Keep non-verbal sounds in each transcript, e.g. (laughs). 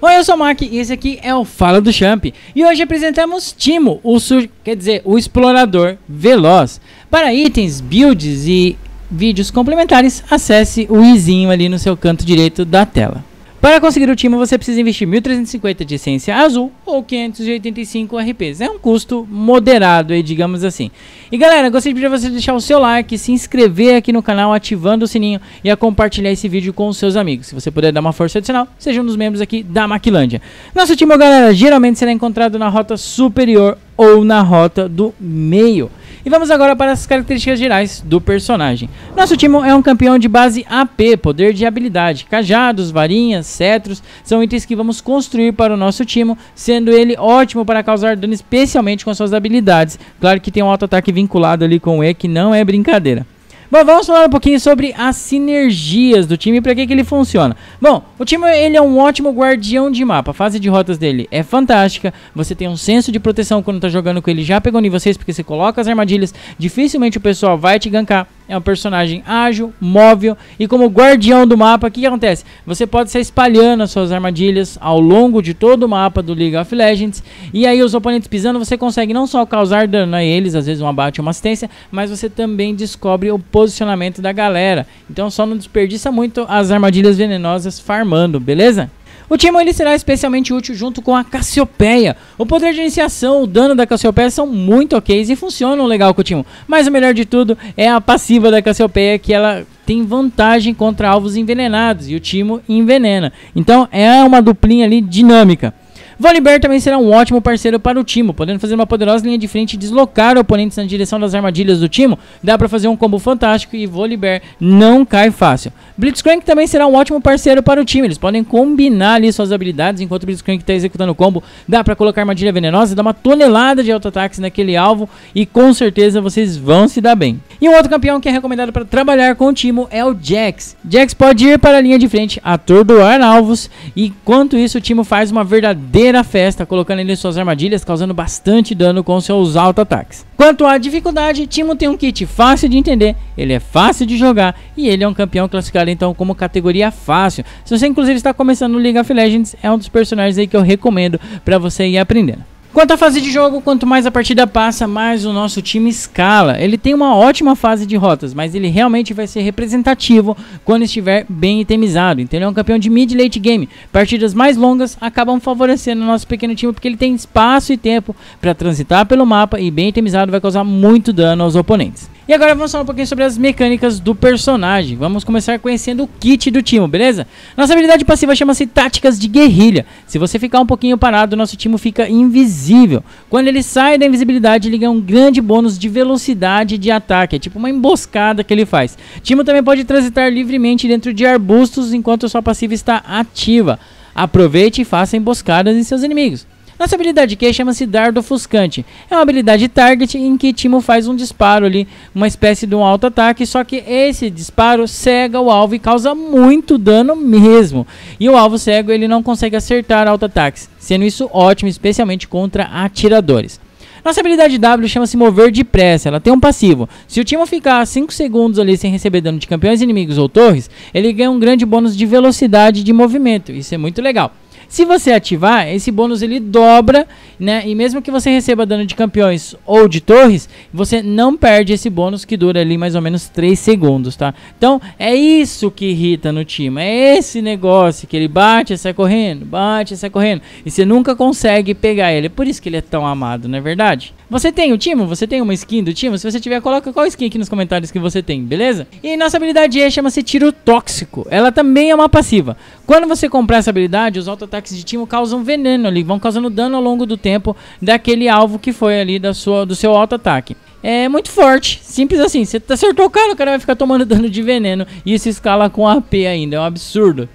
Oi, eu sou o Mac e esse aqui é o Fala do Champ. E hoje apresentamos Timo, o sur... quer dizer, o explorador veloz. Para itens, builds e vídeos complementares, acesse o izinho ali no seu canto direito da tela. Para conseguir o time, você precisa investir 1.350 de essência azul ou 585 RPs. É um custo moderado digamos assim. E galera, gostaria de pedir você deixar o seu like, se inscrever aqui no canal, ativando o sininho e a compartilhar esse vídeo com os seus amigos. Se você puder dar uma força adicional, seja um dos membros aqui da Maquilândia. Nosso time, galera, geralmente será encontrado na rota superior ou na rota do meio. E vamos agora para as características gerais do personagem. Nosso Timo é um campeão de base AP, poder de habilidade. Cajados, varinhas, cetros são itens que vamos construir para o nosso Timo, sendo ele ótimo para causar dano, especialmente com suas habilidades. Claro que tem um auto-ataque vinculado ali com o E, que não é brincadeira. Bom, vamos falar um pouquinho sobre as sinergias do time e para que, que ele funciona. Bom, o time ele é um ótimo guardião de mapa. A fase de rotas dele é fantástica. Você tem um senso de proteção quando tá jogando com ele. Já pegou em vocês porque você coloca as armadilhas. Dificilmente o pessoal vai te gankar é um personagem ágil, móvel e como guardião do mapa, o que, que, acontece? Você pode ser espalhando as suas armadilhas ao longo de todo o mapa do League of Legends e aí os oponentes pisando, você consegue não só causar dano a eles, às vezes um abate uma assistência, mas você também descobre o posicionamento da galera. Então só não desperdiça muito as armadilhas venenosas farmando, beleza? O Timo ele será especialmente útil junto com a Cassiopeia. O poder de iniciação, o dano da Cassiopeia são muito ok e funcionam legal com o Timo. Mas o melhor de tudo é a passiva da Cassiopeia que ela tem vantagem contra alvos envenenados e o Timo envenena. Então é uma duplinha ali dinâmica. Volibear também será um ótimo parceiro para o Timo, podendo fazer uma poderosa linha de frente e deslocar oponentes na direção das armadilhas do Timo. Dá para fazer um combo fantástico e Volibear não cai fácil. Blitzcrank também será um ótimo parceiro para o time. Eles podem combinar ali suas habilidades enquanto o Blitzcrank está executando o combo. Dá para colocar armadilha venenosa, dar uma tonelada de auto-ataques naquele alvo e com certeza vocês vão se dar bem. E um outro campeão que é recomendado para trabalhar com o Timo é o Jax. Jax pode ir para a linha de frente, atordoar alvos, e enquanto isso o Timo faz uma verdadeira primeira festa, colocando ele suas armadilhas, causando bastante dano com seus auto-ataques. Quanto à dificuldade, Timo tem um kit fácil de entender, ele é fácil de jogar e ele é um campeão classificado então como categoria fácil. Se você inclusive está começando no League of Legends, é um dos personagens aí que eu recomendo para você ir aprendendo. Quanto à fase de jogo, quanto mais a partida passa, mais o nosso time escala. Ele tem uma ótima fase de rotas, mas ele realmente vai ser representativo quando estiver bem itemizado. Então ele é um campeão de mid late game. Partidas mais longas acabam favorecendo o nosso pequeno time porque ele tem espaço e tempo para transitar pelo mapa e bem itemizado vai causar muito dano aos oponentes. E agora vamos falar um pouquinho sobre as mecânicas do personagem. Vamos começar conhecendo o kit do time, beleza? Nossa habilidade passiva chama-se Táticas de Guerrilha. Se você ficar um pouquinho parado, nosso time fica invisível. Quando ele sai da invisibilidade, ele ganha um grande bônus de velocidade de ataque. É tipo uma emboscada que ele faz. Timo também pode transitar livremente dentro de arbustos enquanto sua passiva está ativa. Aproveite e faça emboscadas em seus inimigos. Nossa habilidade Q chama-se Dardo Ofuscante. É uma habilidade target em que Timo faz um disparo ali, uma espécie de um auto-ataque, só que esse disparo cega o alvo e causa muito dano mesmo. E o alvo cego ele não consegue acertar auto-ataques, sendo isso ótimo, especialmente contra atiradores. Nossa habilidade W chama-se Mover Depressa. Ela tem um passivo. Se o time ficar 5 segundos ali sem receber dano de campeões inimigos ou torres, ele ganha um grande bônus de velocidade de movimento. Isso é muito legal. Se você ativar, esse bônus ele dobra, né? E mesmo que você receba dano de campeões ou de torres, você não perde esse bônus que dura ali mais ou menos 3 segundos, tá? Então, é isso que irrita no time. É esse negócio que ele bate e sai correndo, bate e sai correndo. E você nunca consegue pegar ele. É por isso que ele é tão amado, não é verdade? Você tem o Timo? Você tem uma skin do Timo? Se você tiver, coloca qual skin aqui nos comentários que você tem, beleza? E nossa habilidade E chama-se Tiro Tóxico. Ela também é uma passiva. Quando você comprar essa habilidade, os auto-ataques de Timo causam veneno ali, vão causando dano ao longo do tempo daquele alvo que foi ali da sua, do seu auto-ataque é muito forte. Simples assim. Você acertou o cara, o cara vai ficar tomando (laughs) dano de veneno. E isso escala com AP ainda. É um absurdo.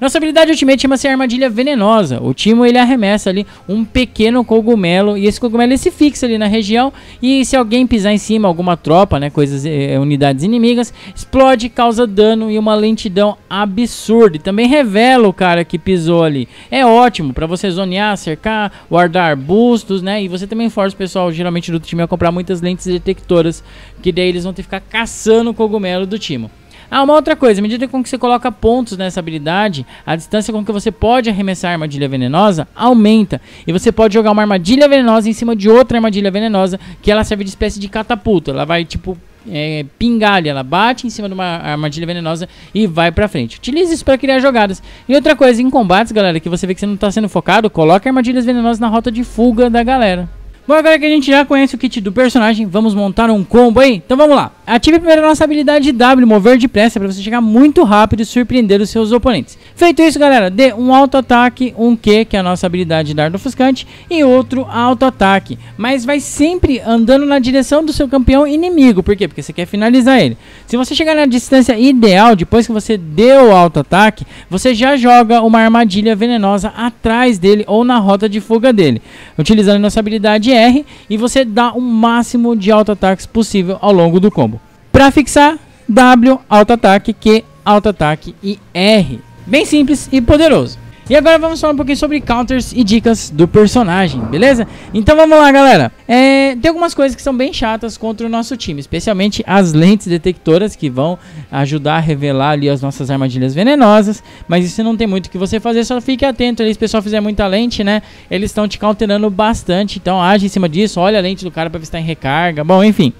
Nossa habilidade ultimate chama-se Armadilha Venenosa. O Timo ele arremessa ali um pequeno cogumelo e esse cogumelo ele se fixa ali na região e se alguém pisar em cima, alguma tropa, né, coisas, é, unidades inimigas, explode, causa dano e uma lentidão absurda. E também revela o cara que pisou ali. É ótimo para você zonear, cercar, guardar arbustos, né? E você também força o pessoal, geralmente do time, a comprar muitas lentes detectoras, que daí eles vão ter que ficar caçando o cogumelo do Timo. Ah, uma outra coisa, à medida com que você coloca pontos nessa habilidade, a distância com que você pode arremessar a armadilha venenosa aumenta. E você pode jogar uma armadilha venenosa em cima de outra armadilha venenosa, que ela serve de espécie de catapulta. Ela vai, tipo, é, pingalha, ela bate em cima de uma armadilha venenosa e vai pra frente. Utilize isso para criar jogadas. E outra coisa, em combates, galera, que você vê que você não tá sendo focado, coloque armadilhas venenosas na rota de fuga da galera. Bom, agora que a gente já conhece o kit do personagem, vamos montar um combo aí? Então vamos lá. Ative primeiro a nossa habilidade W, mover depressa, para você chegar muito rápido e surpreender os seus oponentes. Feito isso, galera, dê um auto-ataque, um Q, que é a nossa habilidade dardo ofuscante, e outro auto-ataque. Mas vai sempre andando na direção do seu campeão inimigo. Por quê? Porque você quer finalizar ele. Se você chegar na distância ideal, depois que você deu o auto-ataque, você já joga uma armadilha venenosa atrás dele ou na rota de fuga dele. Utilizando nossa habilidade R, e você dá o máximo de auto-ataques possível ao longo do combo. Para fixar, W, auto-ataque, Q, auto-ataque e R. Bem simples e poderoso. E agora vamos falar um pouquinho sobre counters e dicas do personagem, beleza? Então vamos lá, galera. É, tem algumas coisas que são bem chatas contra o nosso time, especialmente as lentes detectoras que vão ajudar a revelar ali as nossas armadilhas venenosas. Mas isso não tem muito o que você fazer, só fique atento ali. Se o pessoal fizer muita lente, né? Eles estão te counterando bastante, então age em cima disso, olha a lente do cara para ver se está em recarga. Bom, enfim,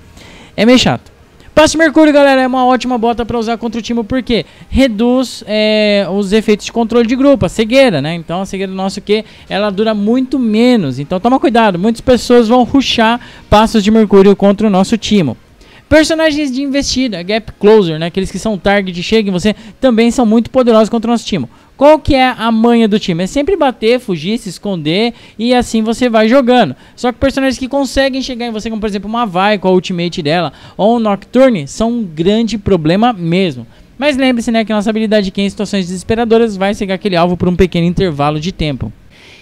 é meio chato. Passe Mercúrio, galera, é uma ótima bota para usar contra o time porque reduz é, os efeitos de controle de grupo, a cegueira, né? Então a cegueira do nosso que ela dura muito menos. Então toma cuidado, muitas pessoas vão ruxar passos de Mercúrio contra o nosso time. Personagens de investida, Gap Closer, né? Aqueles que são target, chegam em você, também são muito poderosos contra o nosso time. Qual que é a manha do time? É sempre bater, fugir, se esconder e assim você vai jogando. Só que personagens que conseguem chegar em você, como por exemplo uma Vai com a ultimate dela, ou um Nocturne, são um grande problema mesmo. Mas lembre-se né, que nossa habilidade aqui em situações desesperadoras vai cegar aquele alvo por um pequeno intervalo de tempo.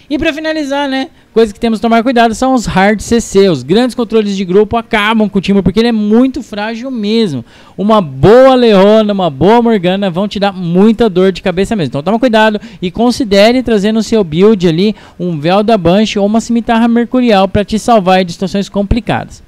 E para finalizar, né, coisas que temos que tomar cuidado são os hard CC. Os grandes controles de grupo acabam com o time porque ele é muito frágil mesmo. Uma boa Leona, uma boa Morgana vão te dar muita dor de cabeça mesmo. Então toma cuidado e considere trazer no seu build ali um véu da Banshee ou uma cimitarra mercurial para te salvar de situações complicadas.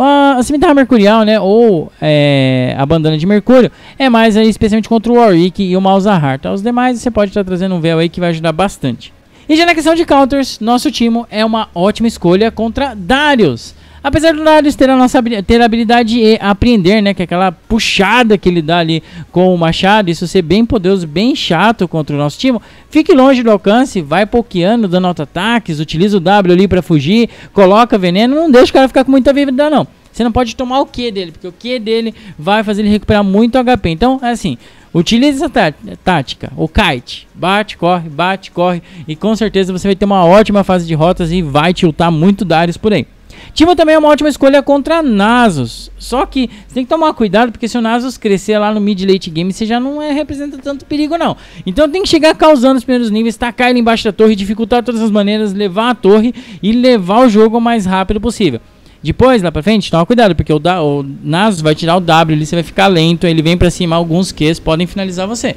A cimitarra mercurial, né, ou é, a bandana de mercúrio, é mais aí especialmente contra o Warwick e o Malzahar. Tá? Os demais você pode estar trazendo um véu aí que vai ajudar bastante. E já na questão de counters, nosso time é uma ótima escolha contra Darius. Apesar do Darius ter a, nossa, ter a habilidade de aprender, né? Que é aquela puxada que ele dá ali com o machado, isso ser bem poderoso, bem chato contra o nosso time. Fique longe do alcance, vai pokeando, dando auto-ataques, utiliza o W ali para fugir, coloca veneno, não deixa o cara ficar com muita vida não. Você não pode tomar o Q dele, porque o Q dele vai fazer ele recuperar muito HP. Então, é assim, utilize essa tática, o kite. Bate, corre, bate, corre. E com certeza você vai ter uma ótima fase de rotas e vai tiltar muito Darius por aí. Timo também é uma ótima escolha contra Nasus. Só que você tem que tomar cuidado, porque se o Nasus crescer lá no mid late game, você já não é, representa tanto perigo, não. Então tem que chegar causando os primeiros níveis, tacar ele embaixo da torre, dificultar de todas as maneiras, levar a torre e levar o jogo o mais rápido possível. Depois, lá pra frente, toma cuidado, porque o, da, o Nasus vai tirar o W ali, você vai ficar lento, ele vem pra cima, alguns Qs podem finalizar você.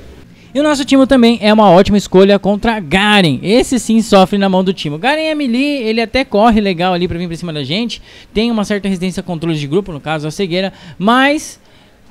E o nosso time também é uma ótima escolha contra Garen. Esse sim sofre na mão do time. O Garen é melee, ele até corre legal ali pra vir pra cima da gente. Tem uma certa resistência a controle de grupo, no caso a cegueira. Mas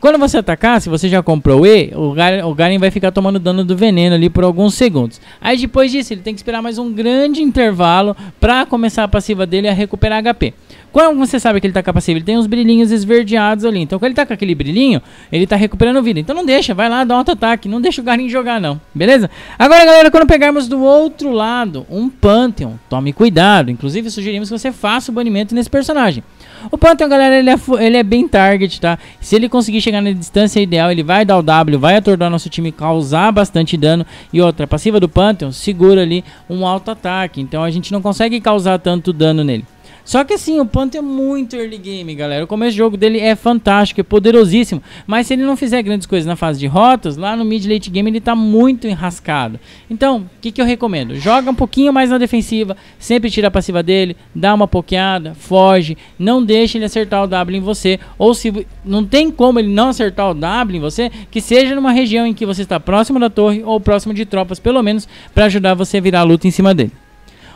quando você atacar, se você já comprou o E, o Garen, o Garen vai ficar tomando dano do veneno ali por alguns segundos. Aí depois disso, ele tem que esperar mais um grande intervalo para começar a passiva dele a recuperar HP. Quando você sabe que ele tá com a passiva, ele tem uns brilhinhos esverdeados ali. Então, quando ele tá com aquele brilhinho, ele tá recuperando vida. Então, não deixa, vai lá, dá um auto-ataque. Não deixa o Garen jogar, não. Beleza? Agora, galera, quando pegarmos do outro lado um Pantheon, tome cuidado. Inclusive, sugerimos que você faça o banimento nesse personagem. O Pantheon, galera, ele é, ele é bem target, tá? Se ele conseguir chegar na distância ideal, ele vai dar o W, vai atordoar nosso time, causar bastante dano. E outra, passiva do Pantheon segura ali um auto-ataque. Então, a gente não consegue causar tanto dano nele. Só que assim, o Panto é muito early game, galera. O começo do jogo dele é fantástico, é poderosíssimo. Mas se ele não fizer grandes coisas na fase de rotas, lá no mid late game ele tá muito enrascado. Então, o que, que eu recomendo? Joga um pouquinho mais na defensiva, sempre tira a passiva dele, dá uma pokeada, foge, não deixe ele acertar o W em você. Ou se não tem como ele não acertar o W em você, que seja numa região em que você está próximo da torre ou próximo de tropas, pelo menos, para ajudar você a virar a luta em cima dele.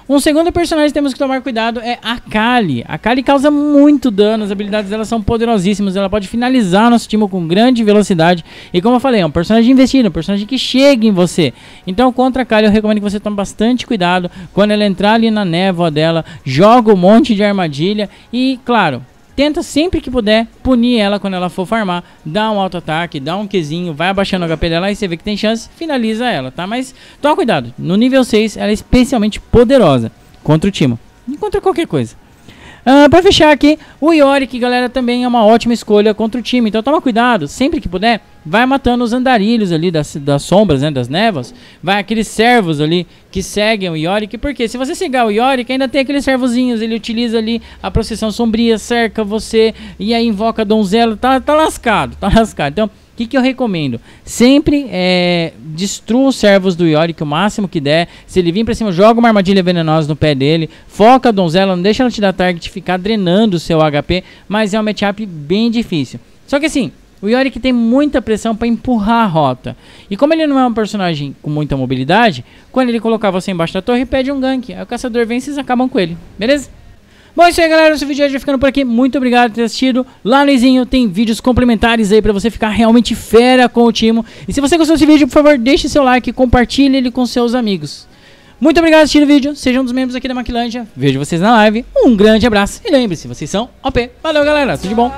Um segundo personagem que temos que tomar cuidado é a Kali. A Kali causa muito dano, as habilidades dela são poderosíssimas. Ela pode finalizar nosso time com grande velocidade. E como eu falei, é um personagem investido, um personagem que chega em você. Então, contra a Kali, eu recomendo que você tome bastante cuidado quando ela entrar ali na névoa dela. Joga um monte de armadilha. E, claro, tenta sempre que puder punir ela quando ela for farmar, dá um auto-ataque, dá um Qzinho, vai abaixando o HP dela e você vê que tem chance, finaliza ela, tá? Mas toma cuidado, no nível 6 ela é especialmente poderosa contra o Timo contra qualquer coisa. Uh, pra fechar aqui, o Yorick, galera, também é uma ótima escolha contra o time. Então toma cuidado, sempre que puder, vai matando os andarilhos ali das, das sombras, né, das névoas. Vai aqueles servos ali que seguem o Yorick. Porque se você cegar o Yorick, ainda tem aqueles servozinhos. Ele utiliza ali a processão sombria, cerca você e aí invoca a donzela. Tá, tá lascado, tá lascado. Então o que, que eu recomendo? Sempre é, destrua os servos do Yorick o máximo que der. Se ele vir pra cima, joga uma armadilha venenosa no pé dele. Foca a donzela, não deixa ela te dar target ficar drenando o seu HP. Mas é um matchup bem difícil. Só que assim, o Yorick tem muita pressão para empurrar a rota. E como ele não é um personagem com muita mobilidade, quando ele colocar você embaixo da torre, pede um gank. Aí o caçador vem e vocês acabam com ele. Beleza? Bom, é isso aí, galera. Esse vídeo vai ficando por aqui. Muito obrigado por ter assistido. Lá no Izinho tem vídeos complementares aí pra você ficar realmente fera com o time. E se você gostou desse vídeo, por favor, deixe seu like e compartilhe ele com seus amigos. Muito obrigado por assistir o vídeo. Sejam um dos membros aqui da Maquilândia. Vejo vocês na live. Um grande abraço. E lembre-se, vocês são OP. Valeu, galera. Tudo de bom.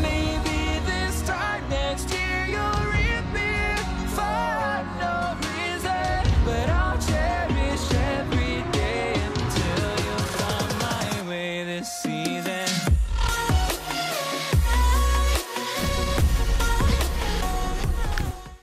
Maybe this time next year you'll.